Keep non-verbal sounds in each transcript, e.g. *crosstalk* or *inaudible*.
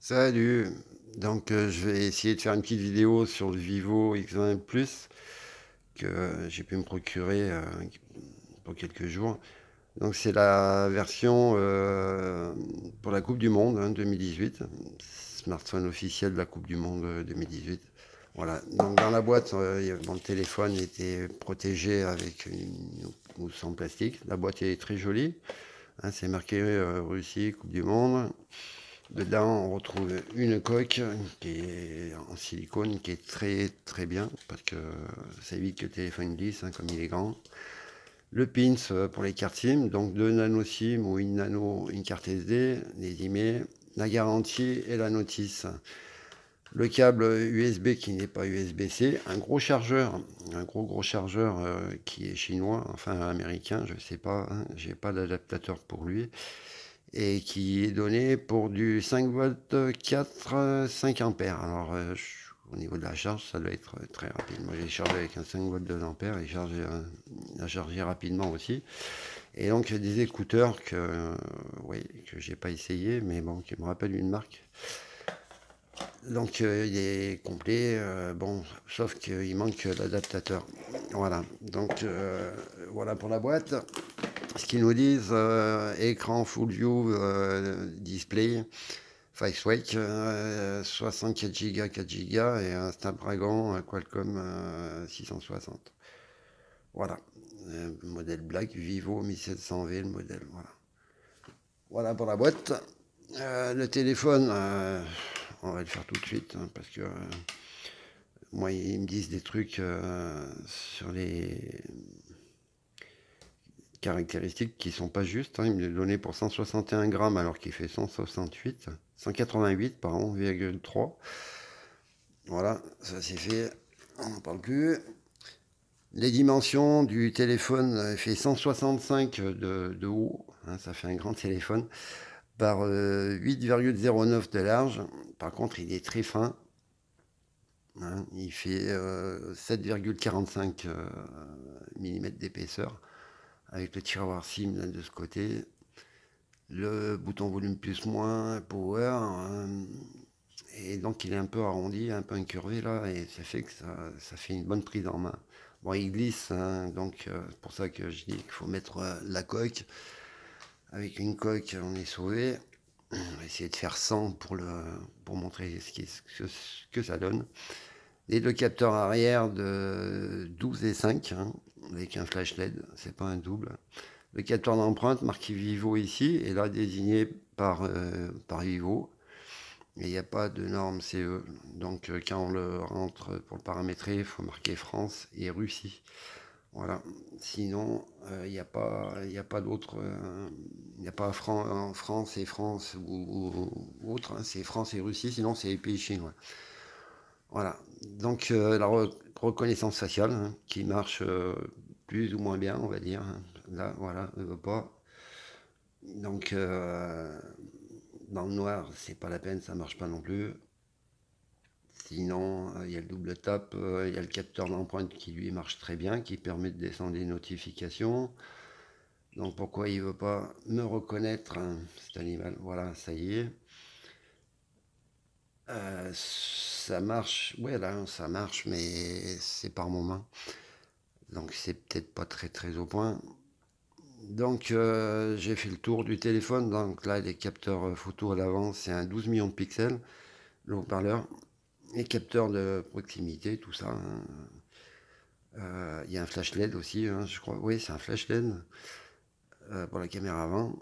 Salut Donc euh, je vais essayer de faire une petite vidéo sur le Vivo X20 Plus que j'ai pu me procurer euh, pour quelques jours. Donc c'est la version euh, pour la Coupe du Monde 2018, hein, smartphone officiel de la Coupe du Monde 2018. Voilà, dans la boîte, mon téléphone était protégé avec une mousse en plastique. La boîte est très jolie, hein, c'est marqué Russie, Coupe du Monde. Dedans, on retrouve une coque qui est en silicone, qui est très très bien, parce que ça évite que le téléphone glisse, hein, comme il est grand. Le pins pour les cartes SIM, donc deux nano SIM ou une nano, une carte SD, les emails, la garantie et la notice. Le câble USB qui n'est pas USB-C, un gros chargeur, un gros gros chargeur euh, qui est chinois, enfin américain, je sais pas, hein, j'ai pas d'adaptateur pour lui et qui est donné pour du 5 volts 4 5 ampères. Alors euh, au niveau de la charge, ça doit être très rapide. Moi j'ai chargé avec un 5 volts 2 ampères et chargé, euh, chargé rapidement aussi. Et donc des écouteurs que oui, que j'ai pas essayé, mais bon, qui me rappellent une marque. Donc il est complet, bon, sauf qu'il manque l'adaptateur. Voilà, donc voilà pour la boîte ce qu'ils nous disent, euh, écran full view euh, display, face wake, 64 Go, 4 Go et un Snapdragon Qualcomm 660. Euh, voilà, modèle black, Vivo 1700V, le modèle, voilà. Voilà pour la boîte. le téléphone, on va le faire tout de suite, hein, parce que moi, ils me disent des trucs sur les caractéristiques qui sont pas justes. Hein. Il me l'a donné pour 161 grammes alors qu'il fait 168, 188 pardon, 3. Voilà, ça c'est fait. On n'en parle plus. Les dimensions du téléphone fait 165 de, haut, hein, ça fait un grand téléphone, par 8,09 euh, de large. Par contre, il est très fin. Hein. il fait 7,45 euh, mm d'épaisseur avec le tiroir SIM de ce côté, le bouton volume plus moins, power, hein. et donc il est un peu arrondi, un peu incurvé là, et ça fait que ça, fait une bonne prise en main. Bon, il glisse, hein, donc euh, c'est pour ça que je dis qu'il faut mettre euh, la coque. Avec une coque, on est sauvé. On va essayer de faire 100 pour, le, pour montrer ce, que ça donne. Les deux capteurs arrière de 12 et 5, avec un flash LED, c'est pas un double. Le capteur d'empreinte marqué Vivo ici, est là désigné par, euh, par Vivo. Et il n'y a pas de norme CE. Donc euh, quand on le rentre pour le paramétrer, il faut marquer France et Russie. Voilà. Sinon, euh, il n'y a pas, pas d'autre. Il n'y a pas en France et France ou, autre. Hein. c'est France et Russie. Sinon, c'est les pays chinois. Voilà. Donc la reconnaissance faciale hein, qui marche plus ou moins bien, on va dire. Là, voilà, ne veut pas. Donc, euh, dans le noir, c'est pas la peine, ça marche pas non plus. Sinon, euh, il y a le double tap, euh, il y a le capteur d'empreinte qui lui marche très bien, qui permet de descendre les notifications. Donc pourquoi il veut pas me reconnaître hein, cet animal? Voilà, ça y est. ça marche, ouais là, ça marche, mais c'est par moment donc c'est peut-être pas très très au point. Donc euh, j'ai fait le tour du téléphone, donc là les capteurs euh, photo à l'avant c'est un 12 millions de pixels, le haut-parleur, et capteurs de proximité, tout ça. Hein. Euh, il y a un flash LED aussi, hein, je crois. Oui, c'est un flash LED pour la caméra avant.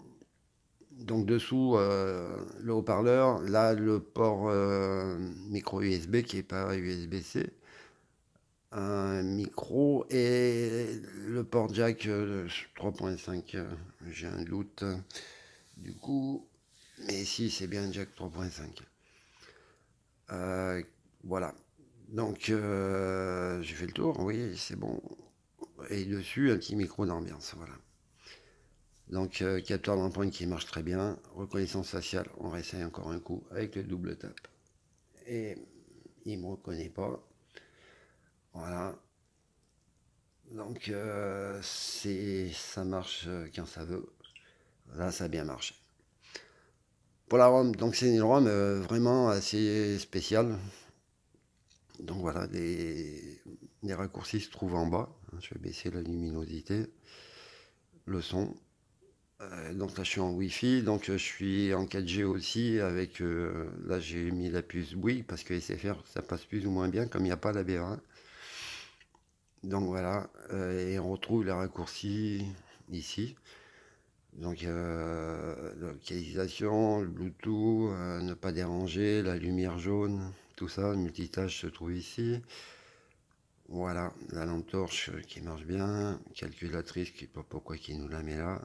Donc dessous, le haut-parleur, là le port micro USB qui n'est pas USB-C un micro et le port jack 3.5. Euh, j'ai un doute du coup, mais si c'est bien jack 3.5. Euh, voilà. Donc euh, j'ai fait le tour, oui, c'est bon. Et dessus, un petit micro d'ambiance, voilà. Donc capteur d'empreinte qui marche très bien, reconnaissance faciale, on réessaye encore un coup avec le double tap. Et il me reconnaît pas. Voilà. Donc, euh, ça marche euh, quand ça veut. Là, ça a bien marché. Pour la ROM, donc c'est une ROM euh, vraiment assez spéciale. Donc voilà, les, raccourcis se trouvent en bas. Je vais baisser la luminosité, le son. Euh, donc là je suis en Wi-Fi, donc je suis en 4G aussi avec, euh, là j'ai mis la puce Bouygues parce que SFR ça passe plus ou moins bien comme il n'y a pas la BA1. Donc voilà, et on retrouve les raccourcis ici. Donc, euh, localisation, le Bluetooth, euh, ne pas déranger, la lumière jaune, tout ça, multitâche se trouve ici. Voilà, la lampe torche qui marche bien, calculatrice qui pas pourquoi qui nous la met là.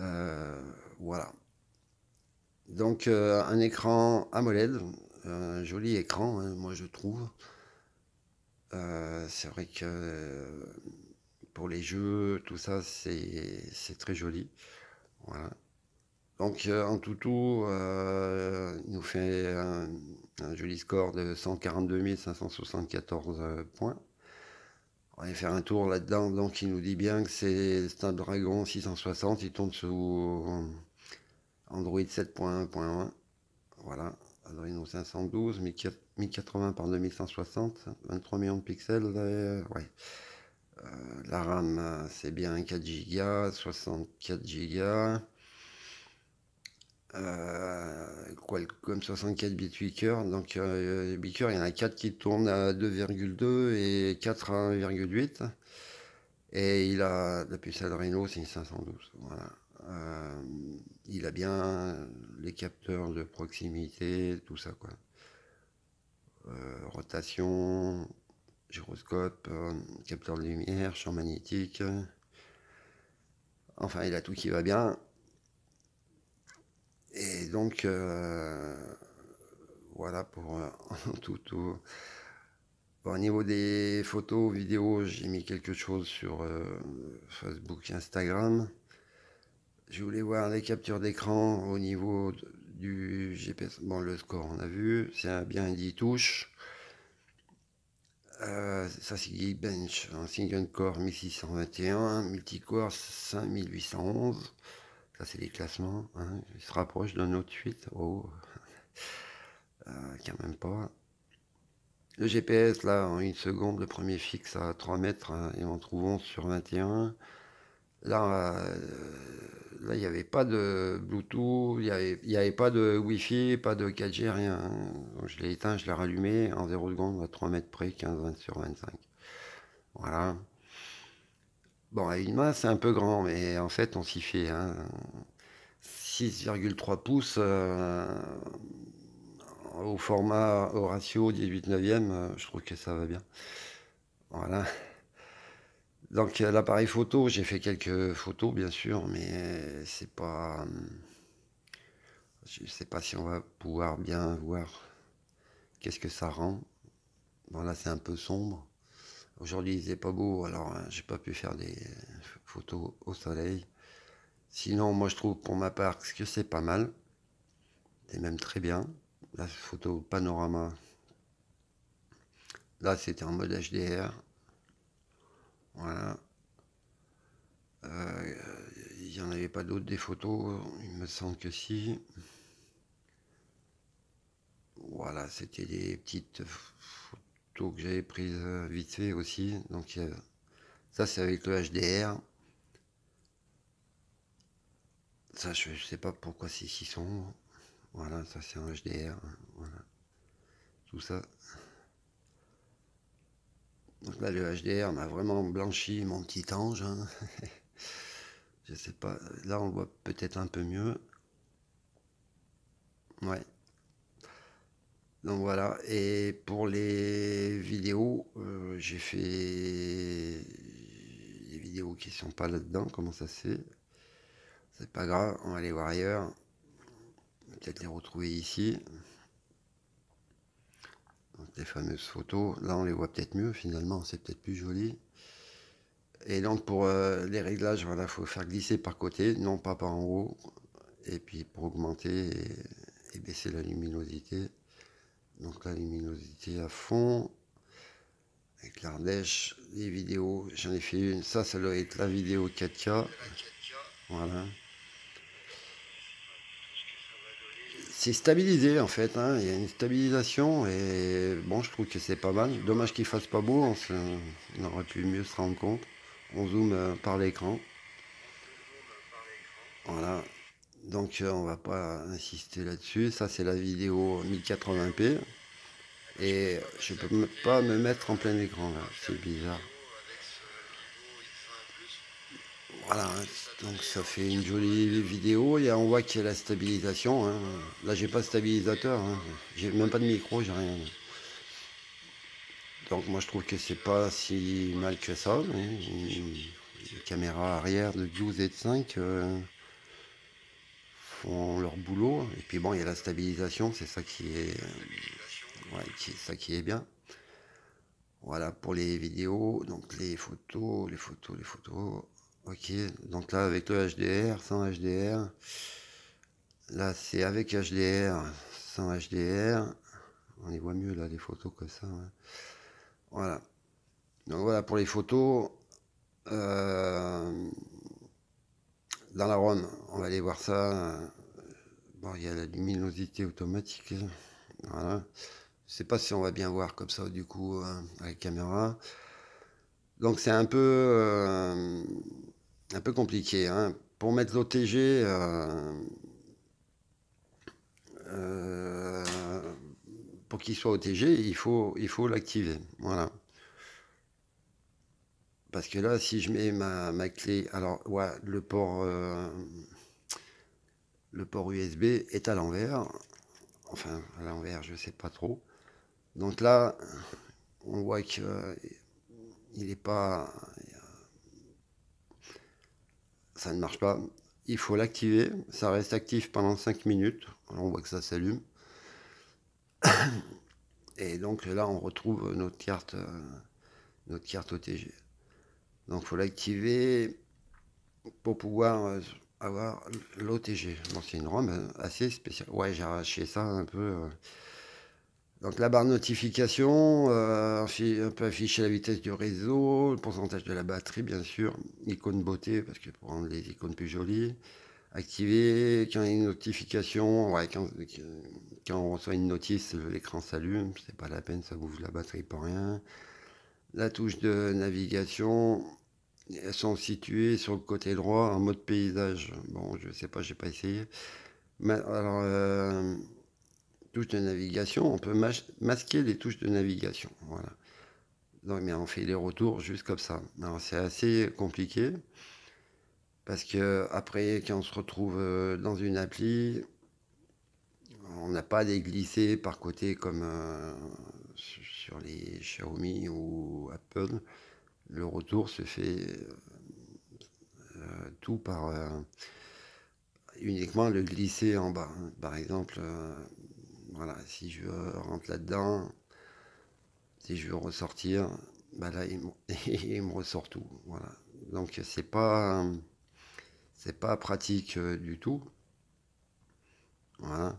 Euh, voilà. Donc un écran AMOLED, un joli écran, hein, moi je trouve. c'est vrai que pour les jeux, tout ça, c'est très joli. Voilà. Donc euh, en tout tout, euh, il nous fait un, joli score de 142 574 euh, points. On va faire un tour là-dedans, donc il nous dit bien que c'est Snapdragon 660, il tourne sous Android 7.1.1. Voilà, Adreno 512, 1080 par 2160, 23 millions de pixels. ouais. Euh, la RAM, c'est bien 4 Go, 64 Go. Qualcomm 64 bit Weaker. Donc, euh, il y en a 4 qui tournent à 2,2 et 4 à 1,8. Et il a la puce Adreno, c'est une 512. Voilà. Euh, il a bien les capteurs de proximité, tout ça quoi. Euh, rotation, gyroscope, euh, capteur de lumière, champ magnétique. Enfin, il a tout qui va bien. Et donc, euh, voilà pour euh, *laughs* tout, au niveau des photos, vidéos, j'ai mis quelque chose sur Facebook, Instagram. Je voulais voir les captures d'écran au niveau du GPS. Bon, le score, on a vu, c'est bien 10 touches. Euh, ça c'est Geekbench, un single core 1621, multicore 5811. Ça c'est les classements. Hein. Il se rapproche d'un autre 8. Oh. Euh, quand même pas. Le GPS là en une seconde, le premier fixe à 3 mètres hein, et en trouvons sur 21. Là, euh, là, il n'y avait pas de Bluetooth, il n'y avait, pas de Wi-Fi, pas de 4G, rien. je l'ai éteint, je l'ai rallumé en 0 secondes à 3 mètres près, 15, 20 sur 25. Voilà. Bon, à une main, c'est un peu grand, mais en fait, on s'y fait. 6,3 hein. pouces euh, au format, au ratio 18 neuvième, euh, je trouve que ça va bien. Voilà. Donc euh, l'appareil photo, j'ai fait quelques photos bien sûr, mais c'est pas. Je sais pas si on va pouvoir bien voir qu'est-ce que ça rend. Bon là c'est un peu sombre. Aujourd'hui il n'est pas beau, alors hein, j'ai pas pu faire des photos au soleil. Sinon moi je trouve pour ma part que c'est pas mal. C'est même très bien. La photo panorama. Là c'était en mode HDR. Voilà. Euh, il n'y en avait pas d'autres des photos, il me semble que si. Voilà, c'était des petites que j'avais prises euh, vite fait aussi. Donc ça c'est avec le HDR. Ça je, sais pas pourquoi c'est si sombre. Voilà, ça c'est un HDR. Voilà. Tout ça. Donc là, le HDR m'a vraiment blanchi mon petit ange. Hein. *laughs* Je sais pas. Là, on voit peut-être un peu mieux. Ouais. Donc voilà. Et pour les vidéos, euh, j'ai fait des vidéos qui sont pas là-dedans. Comment ça se fait? C'est pas grave. On va les voir ailleurs. Peut-être les retrouver ici les fameuses photos. Là, on les voit peut-être mieux, finalement, c'est peut-être plus joli. Et donc, pour euh, les réglages, voilà, il faut faire glisser par côté, non pas par en haut. Et puis, pour augmenter et, baisser la luminosité. Donc la luminosité à fond. Avec l'Ardèche, les vidéos, j'en ai fait une. Ça, ça doit être la vidéo 4K. Voilà. c'est stabilisé en fait, hein. il y a une stabilisation et bon je trouve que c'est pas mal. Dommage qu'il fasse pas beau, on, aurait pu mieux se rendre compte. On zoome euh, par l'écran. Voilà, donc euh, on va pas insister là-dessus. Ça c'est la vidéo 1080p et je peux pas me mettre en plein écran là, c'est bizarre. Voilà, donc ça fait une jolie vidéo et on voit qu'il y a la stabilisation. Hein. Là j'ai pas de stabilisateur, hein. j'ai même pas de micro, j'ai rien. Donc moi je trouve que c'est pas si mal que ça. Les caméras arrière de 12 et de 5 euh, leur boulot. Et puis bon, il y a la stabilisation, c'est ça qui est, ça qui est bien. Voilà pour les vidéos, donc les photos, les photos, les photos. Ok, donc là avec le HDR, sans HDR. Là c'est avec HDR, sans HDR. On y voit mieux là les photos que ça. Voilà. Donc voilà pour les photos. Euh, dans la ROM, on va aller voir ça. Bon, il y a la luminosité automatique. Voilà. Je sais pas si on va bien voir comme ça du coup euh, avec caméra. Donc c'est un peu euh, un peu compliqué. Hein. Pour mettre l'OTG, euh, euh, pour qu'il soit OTG, il faut il faut l'activer. Voilà. Parce que là, si je mets ma, ma clé, alors ouais, le port le port USB est à l'envers. Enfin, à l'envers, je sais pas trop. Donc là, on voit qu'il n'est pas ça ne marche pas. Il faut l'activer. Ça reste actif pendant 5 minutes. On voit que ça s'allume. *coughs* Et donc là, on retrouve notre carte, euh, notre carte OTG. Donc il faut l'activer pour pouvoir euh, avoir l'OTG. Bon, c'est une ROM euh, assez spéciale. Ouais, j'ai arraché ça un peu. Donc la barre notification, euh, on peut afficher la vitesse du réseau, le pourcentage de la batterie bien sûr, icône beauté parce que pour rendre les icônes plus jolies, activer quand il y a une notification, ouais, quand, on reçoit une notice, l'écran s'allume, c'est pas la peine, ça ouvre la batterie pour rien. La touche de navigation, elles sont situées sur le côté droit en mode paysage. Bon, je sais pas, j'ai pas essayé. Mais alors, euh, touches de navigation, on peut masquer les touches de navigation. Voilà. Donc, mais on fait les retours juste comme ça. c'est assez compliqué parce que après, quand on se retrouve euh, dans une appli, on n'a pas des glissés par côté comme euh, sur les Xiaomi ou Apple. Le retour se fait euh, tout par uniquement le glisser en bas. Par exemple, voilà, si je rentre là-dedans, si je veux ressortir, bah là, *laughs* il, me ressort tout. Voilà. Donc c'est pas c'est pas pratique euh, du tout. Voilà.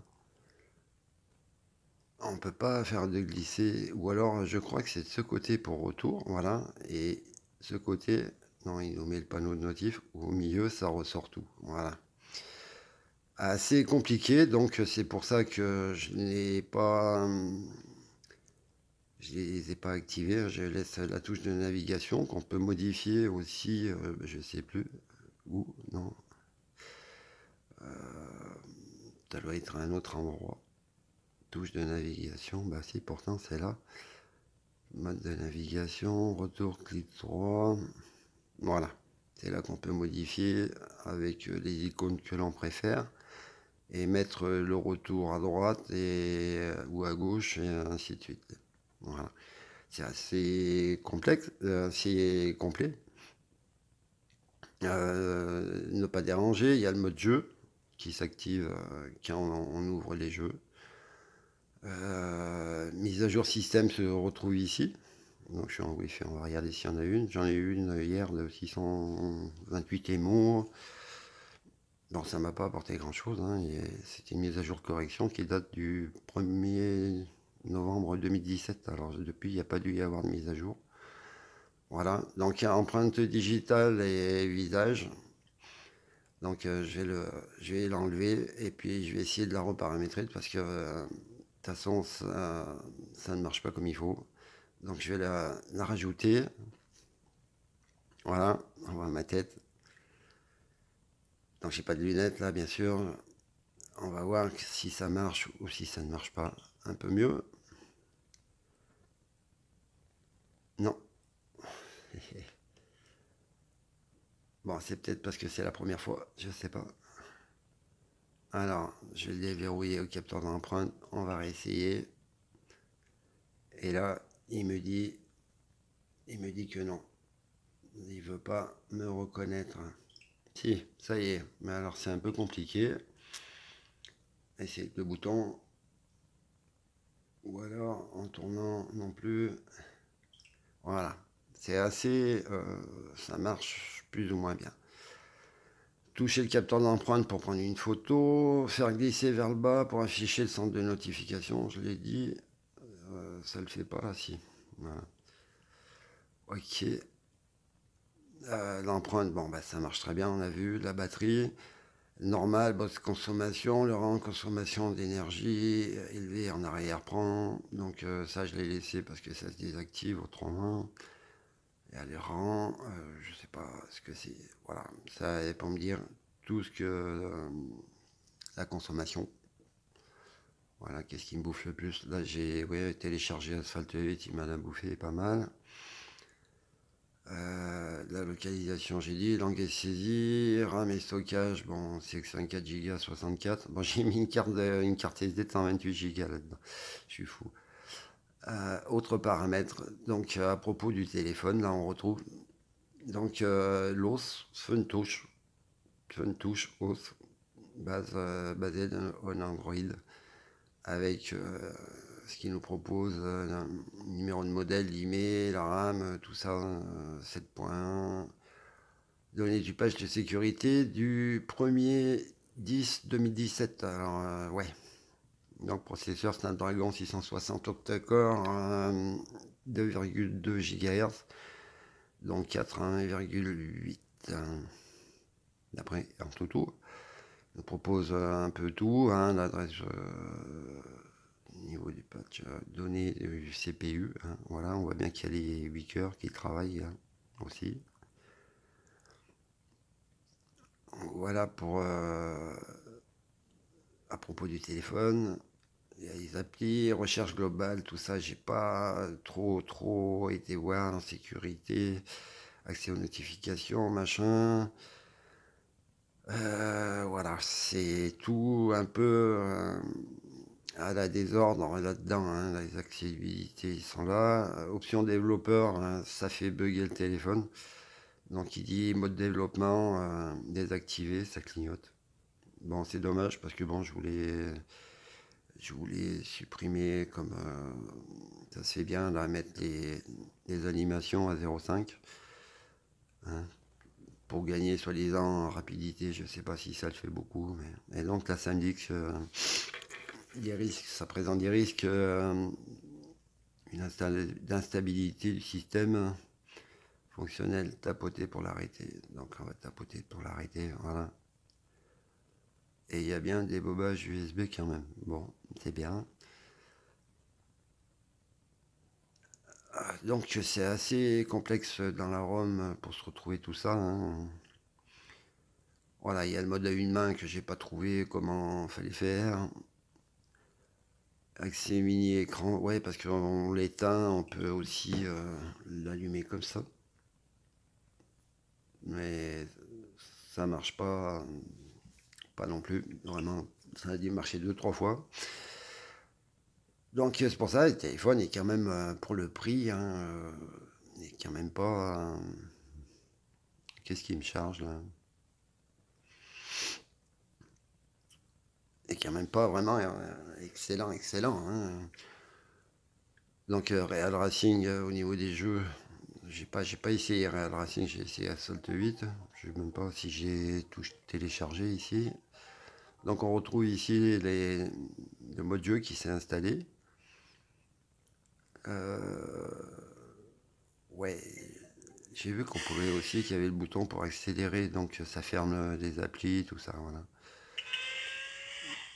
On peut pas faire de glisser, ou alors je crois que c'est de ce côté pour retour, voilà, et ce côté, non, il nous met le panneau de notif, au milieu ça ressort tout, voilà assez compliqué, donc c'est pour ça que je n'ai pas, je les ai pas activés. Je laisse la touche de navigation qu'on peut modifier aussi, euh, je sais plus où, non. Euh, ça doit être un autre endroit. De navigation, bah si, pourtant c'est là. Mode de navigation, retour clic droit. Voilà, c'est là qu'on peut modifier avec les icônes que l'on préfère et mettre le retour à droite et, euh, ou à gauche et ainsi de suite. Voilà. C'est assez complexe, euh, assez complet. Euh, ne pas déranger, il y a le mode jeu qui s'active quand on, ouvre les jeux. Mise à jour système se retrouve ici. Donc je suis en Wi-Fi, on va regarder s'il y en a une. J'en ai une hier de 628 émaux. Bon, ça m'a pas apporté grand-chose. Hein, C'était une mise à jour correction qui date du 1er novembre 2017. Alors depuis, il n'y a pas dû y avoir de mise à jour. Voilà. Donc il y a empreinte digitale et visage. Donc je vais le, je vais l'enlever et puis je vais essayer de la reparamétrer parce que toute façon ça, ne marche pas comme il faut. Donc je vais la rajouter. Voilà, on voit ma tête. Donc j'ai pas de lunettes là bien sûr. On va voir si ça marche ou si ça ne marche pas. Un peu mieux. Non. *laughs* Bon, c'est peut-être parce que c'est la première fois, je sais pas. Alors, je vais déverrouiller au capteur d'empreinte. On va réessayer. Et là, il me dit, il me dit que non. Il veut pas me reconnaître. Si, ça y est. Mais alors, c'est un peu compliqué. Et c'est le bouton. Ou alors, en tournant non plus. Voilà. C'est assez... Euh, ça marche plus ou moins bien. Toucher le capteur d'empreinte pour prendre une photo. Faire glisser vers le bas pour afficher le centre de notification. Je l'ai dit. Euh, ça le fait pas si. Voilà. Ok. Euh, l'empreinte, bon, bah, ça marche très bien, on a vu. La batterie, normale, basse consommation. Le rang consommation d'énergie élevé en arrière-plan. Donc ça, je l'ai laissé parce que ça se désactive autrement les rangs, euh, je sais pas ce que c'est. Voilà, ça est pour me dire tout ce que euh, la consommation. Voilà, qu'est-ce qui me bouffe le plus Là, j'ai téléchargé Asphalt 8, il m'en a bouffé pas mal. Euh, la localisation, j'ai dit, langue et saisie, RAM et stockage, bon, c'est 54 Go, 64. Bon, *laughs* j'ai mis une carte, une carte SD de 128 Go là-dedans. Je suis fou. Euh, autre paramètre, donc euh, à propos du téléphone, là on retrouve donc euh, l'os Fun Touch, os, base, basé en Android, avec ce qui nous propose numéro de modèle, l'email, la RAM, tout ça, 7.1, données du page de sécurité du 1er 10 2017. Alors ouais. Donc processeur Snapdragon 660 octa-core, 2,2 GHz, donc 4,1,8 d'après tout On propose un peu tout, hein, l'adresse euh, niveau du patch euh, données du CPU. Hein, voilà, on voit bien qu'il y a les 8 cœurs qui travaillent hein, aussi. Voilà pour euh, à propos du téléphone. Il y a les applis, recherche globale, tout ça, j'ai pas trop trop été voir en sécurité, accès aux notifications, machin. Euh, voilà, c'est tout un peu euh, à la désordre là-dedans. Hein, les accessibilités sont là. Option développeur, hein, ça fait bugger le téléphone. Donc il dit mode développement euh, désactivé, ça clignote. Bon, c'est dommage parce que bon, je voulais je voulais supprimer comme euh, ça se fait bien là mettre les, animations à 0,5 hein, pour gagner soi-disant en rapidité je sais pas si ça le fait beaucoup mais et donc là ça indique que des risques ça présente des risques euh, d'instabilité du système fonctionnel tapoter pour l'arrêter. Donc on va tapoter pour l'arrêter voilà et il y a bien des bobages USB quand même. Bon, c'est bien. Ah, donc c'est assez complexe dans la ROM pour se retrouver tout ça. Hein. Voilà, il y a le mode à une main que j'ai pas trouvé comment fallait faire. Accès mini écran, ouais, parce qu'on l'éteint, on peut aussi euh, l'allumer comme ça. Mais ça marche pas pas non plus. Vraiment, ça a dû marcher deux, trois fois. Donc c'est pour ça, le téléphone est quand même, euh, pour le prix, hein, euh, n'est quand même pas... Euh, qu'est-ce qui me charge là? Est quand même pas vraiment excellent, excellent. Hein. Donc Real Racing au niveau des jeux, j'ai pas, j'ai pas essayé Real Racing, j'ai essayé Assault 8. Je sais même pas si j'ai tout téléchargé ici. Donc on retrouve ici les, le mode jeu qui s'est installé. Euh, ouais, j'ai vu qu'on pouvait aussi, qu'il y avait le bouton pour accélérer, donc ça ferme les applis, tout ça, voilà.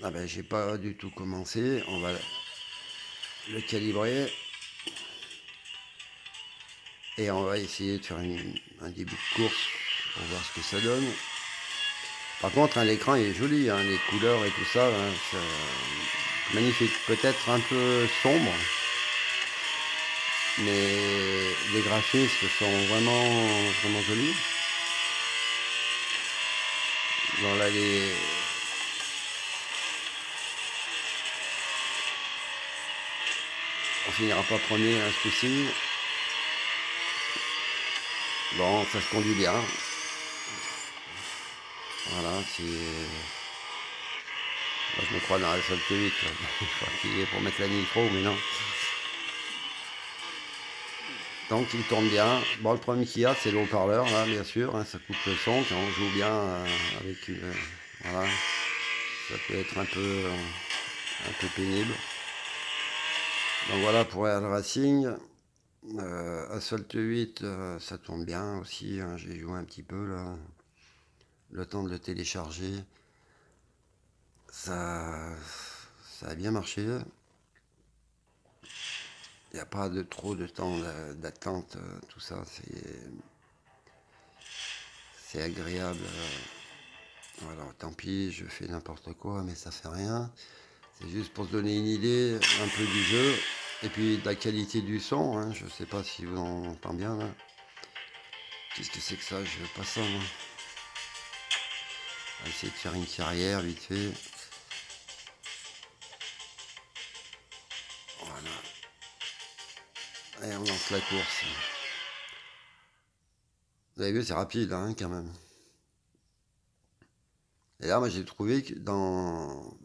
Ah ben, j'ai pas du tout commencé, on va le calibrer. Et on va essayer de faire un début de course pour voir ce que ça donne. Par contre, hein, l'écran est joli, hein, les couleurs et tout ça, hein, c'est magnifique. Peut-être un peu sombre, mais les graphismes sont vraiment, vraiment jolis. Bon là. On finira pas premier à ce. Bon, ça se conduit bien. Voilà, c'est... Moi, je me crois dans la T8, qu'il est pour mettre la nitro, mais non. Donc il tourne bien. Bon, le problème qu'il y a, c'est le haut-parleur, là, bien sûr. Hein, ça coupe le son quand on joue bien euh, avec. Euh, voilà. Ça peut être un peu, euh, un peu pénible. Donc voilà pour Air Racing. Assault 8, ça tourne bien aussi. Hein, j'ai joué un petit peu là. Le temps de le télécharger. Ça, ça a bien marché. Il n'y a pas de trop de temps d'attente, euh, tout ça, c'est agréable. Euh. Alors tant pis, je fais n'importe quoi, mais ça fait rien. C'est juste pour se donner une idée un peu du jeu. Et puis de la qualité du son, hein. je ne sais pas si vous en entendez bien. Qu'est-ce que c'est que ça? Je veux pas ça moi. On va essayer de faire une carrière vite fait. Et on lance la course. Vous avez vu, c'est rapide hein, quand même. Et là, moi, j'ai trouvé que dans,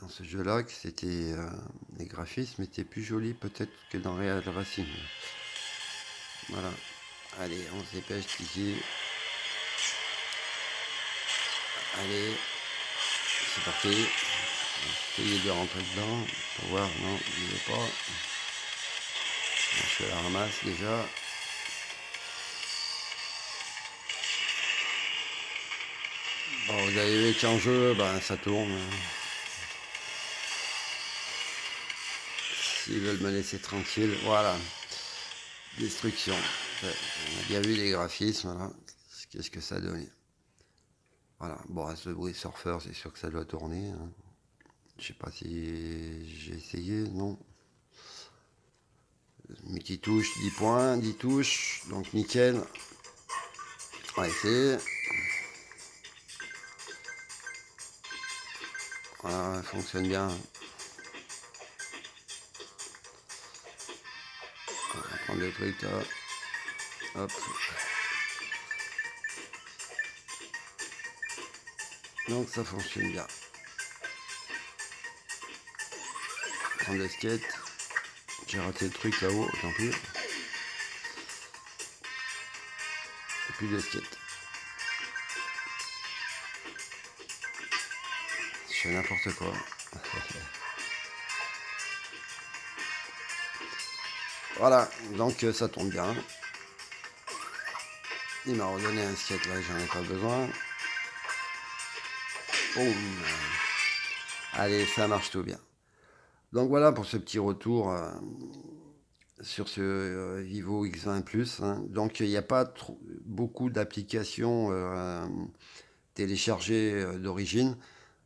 dans ce jeu-là, que c'était euh, les graphismes étaient plus jolis peut-être que dans Real Racing. Voilà. Allez, on se dépêche, Tiki. Allez, c'est parti. Essayer de rentrer dedans pour voir. Non, il veut pas. Je la ramasse déjà. Bon, vous avez vu qu'en jeu, ben, ça tourne. S'ils veulent me laisser tranquille, voilà. Destruction. On a bien vu les graphismes, voilà. Qu'est-ce que ça donne? Voilà. Bon, ce bruit surfeur, c'est sûr que ça doit tourner. Hein. Je sais pas si j'ai essayé, non. Mes touche 10 points, 10 touches, donc nickel. On va essayer. Voilà, ça fonctionne bien. On va prendre le truc. Hop. Donc ça fonctionne bien. Prendre le skate. J'ai raté le truc là-haut, tant pis. Et puis de skate. Je fais n'importe quoi. *laughs* voilà, donc euh, ça tombe bien. Il m'a redonné un skate là, j'en ai pas besoin. Boum. Allez, ça marche tout bien. Donc voilà pour ce petit retour euh, sur ce euh, Vivo X20 Plus. Hein. Donc il n'y a pas beaucoup d'applications euh, téléchargées d'origine.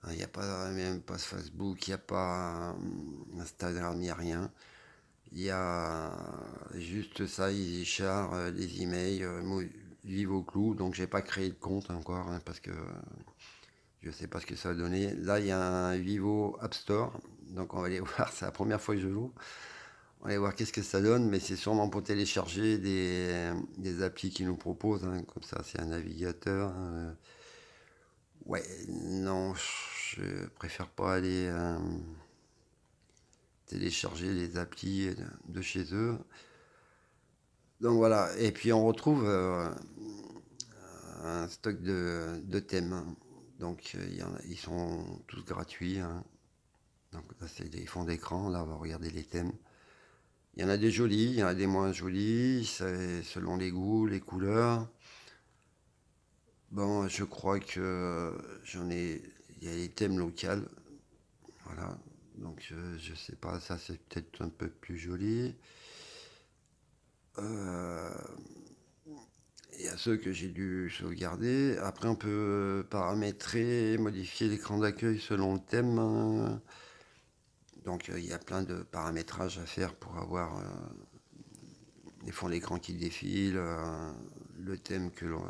Hein. Il n'y a pas même pas Facebook, il n'y a pas Instagram, il n'y a rien. Il y a juste ça, EasyChar, les emails, Vivo Clou. Donc j'ai pas créé de compte encore hein, parce que je ne sais pas ce que ça va donner. Là il y a un Vivo App Store donc on va aller *laughs* voir, c'est la première fois que je joue. On va aller voir qu'est-ce que ça donne, mais c'est sûrement pour télécharger des, applis qu'ils nous proposent. Hein. comme ça, c'est un navigateur. Hein. Ouais, non, je préfère pas aller euh, télécharger les applis de, chez eux. Donc voilà, et puis on retrouve euh, un stock de, thèmes. Donc euh, ils sont tous gratuits. Hein. Donc c'est des fonds d'écran. Là, on va regarder les thèmes. Il y en a des jolis, il y en a des moins jolis, c'est selon les goûts, les couleurs. Bon, je crois que j'en ai. Il y a les thèmes locaux. Voilà. Donc, euh, je sais pas, ça c'est peut-être un peu plus joli. Euh, il y a ceux que j'ai dû sauvegarder. Après, on peut paramétrer, modifier l'écran d'accueil selon le thème. hein. Donc, euh, il y a plein de paramétrages à faire pour avoir euh, les fonds d'écran qui défilent, euh, le thème que l'on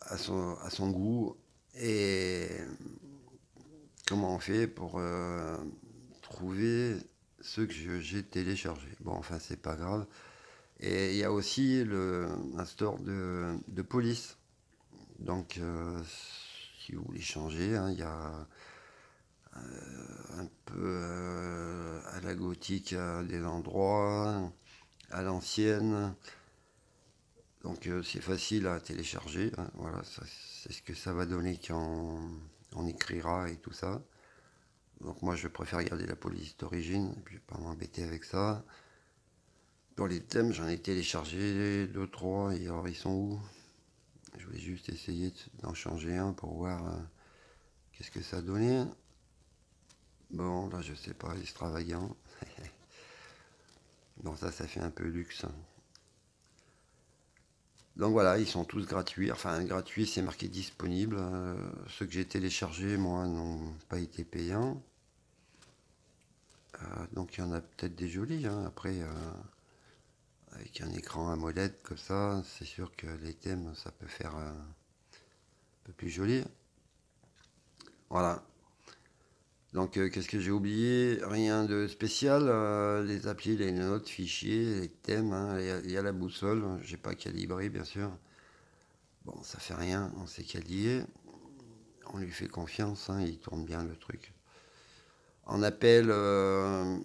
à son, à son goût. Et comment on fait pour euh, trouver ceux que j'ai téléchargés. Bon, enfin, c'est pas grave. Et il y a aussi le, un store de, police. Donc, euh, si vous voulez changer, hein, il y a euh, un peu euh, à la gothique des endroits, à l'ancienne. Donc, c'est facile à télécharger. hein, voilà, c'est ce que ça va donner quand on écrira et tout ça. Donc, moi, je préfère garder la police d'origine, et puis pas m'embêter avec ça. Pour les thèmes, j'en ai téléchargé deux, trois, et alors ils sont où? Je voulais juste essayer de- d'en changer un pour voir euh, qu'est-ce que ça donnait. Bon, là, je sais pas, extravagant. *laughs* Bon, ça, ça fait un peu luxe. Donc voilà, ils sont tous gratuits. Enfin, gratuit, c'est marqué disponible. Euh, ceux que j'ai téléchargés, moi, n'ont pas été payants. Euh, donc il y en a peut-être des jolis. hein. Après, euh, avec un écran AMOLED comme ça, c'est sûr que les thèmes, ça peut faire un peu plus joli. Voilà. Donc euh, qu'est-ce que j'ai oublié? Rien de spécial. euh, les applis, les notes, fichiers, les thèmes. hein. Il y, a- il y a la boussole. J'ai pas calibré, bien sûr. Bon, ça fait rien. On sait qualier. On lui fait confiance. hein, il tourne bien le truc. En appel, euh,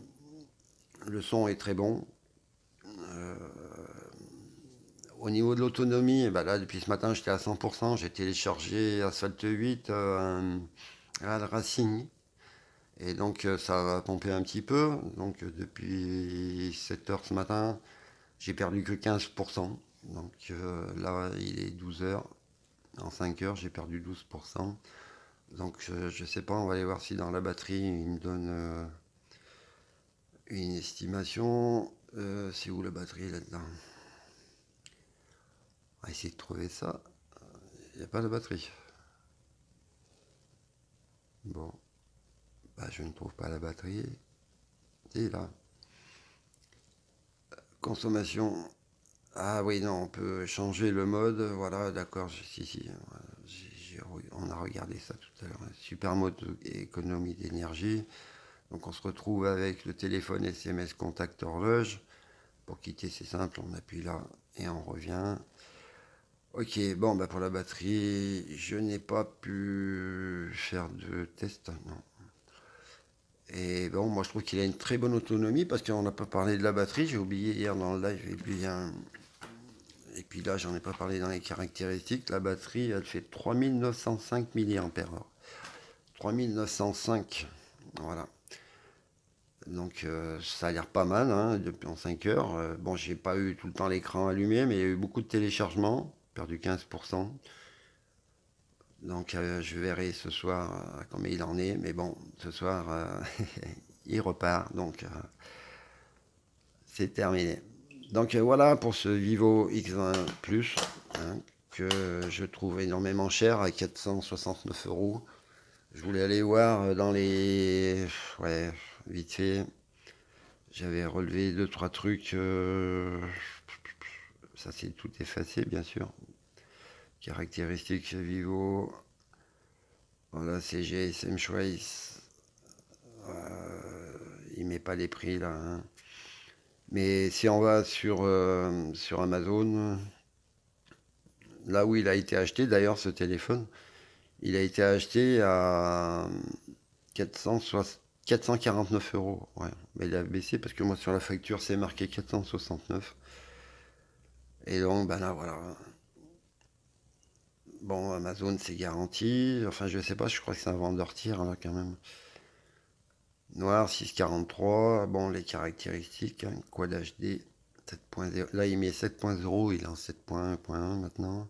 le son est très bon. Euh, au niveau de l'autonomie, eh ben depuis ce matin, j'étais à 100%. J'ai téléchargé Asphalt 8 euh, à la Racing. Et donc, euh, ça va pomper un petit peu. Donc, euh, depuis 7 heures ce matin, j'ai perdu que 15%. Donc, là, il est 12 heures. En 5 heures, j'ai perdu 12%. Donc, je, je sais pas, on va aller voir si dans la batterie, il me donne une estimation. Euh, c'est où la batterie là-dedans? On va essayer de trouver ça. Il n'y a pas de batterie. Bon, bah, je ne trouve pas la batterie. Si, là. Consommation. Ah oui, non, on peut changer le mode. Voilà, d'accord. Si, si. on a regardé ça tout à l'heure. Super mode économie d'énergie. Donc on se retrouve avec le téléphone SMS contact horloge. Pour quitter, c'est simple, on appuie là et on revient. Ok, bon, bah pour la batterie, je n'ai pas pu faire de test, non. Et bon, moi je trouve qu'il a une très bonne autonomie parce qu'on n'a pas parlé de la batterie, j'ai oublié hier dans le live, et puis, un- et puis là j'en ai pas parlé dans les caractéristiques. La batterie, elle fait 3905 mAh. 3905, voilà. Donc euh, ça a l'air pas mal hein, depuis en 5 heures. Euh, bon, j'ai pas eu tout le temps l'écran allumé, mais il y a eu beaucoup de téléchargements, perdu 15%. Donc euh, je verrai ce soir combien il en est, mais bon, ce soir *laughs* il repart, donc c'est terminé. Donc voilà pour ce Vivo X20 Plus hein, que je trouve énormément cher à 469 euros. Je voulais aller voir dans les. Ouais, vite fait. J'avais relevé deux, trois trucs. euh, Ça, c'est tout effacé, bien sûr. Caractéristiques Vivo. Voilà, c'est GSM Choice. Euh, il met pas les prix là. hein. Mais si on va sur, euh, sur Amazon, là où il a été acheté, d'ailleurs, ce téléphone, il a été acheté à 460 449 euros. Ouais. Mais il a baissé parce que moi sur la facture c'est marqué 469. Et donc ben là voilà. Bon Amazon c'est garanti. Enfin je sais pas, je crois que c'est un vendeur tir là quand même. Noir 643. Bon, les caractéristiques, hein, Quad HD 7.0. Là, il met 7.0, il est en 7.1.1 maintenant.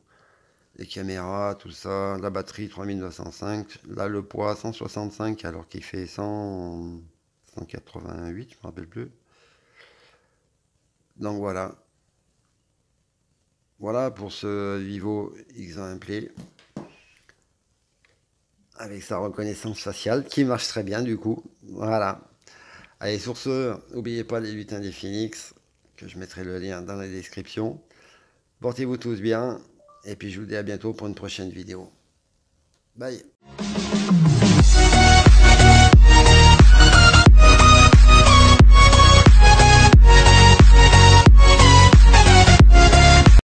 Les caméras, tout ça. La batterie 3905. Là, le poids 165 alors qu'il fait 100, 188, je me rappelle plus. Donc voilà. Voilà pour ce Vivo X1 Play avec sa reconnaissance faciale qui marche très bien du coup. Voilà. Allez, sur ce, n'oubliez pas les lutins des Phoenix, que je mettrai le lien dans la description. Portez-vous tous bien, et puis je vous dis à bientôt pour une prochaine vidéo. Bye.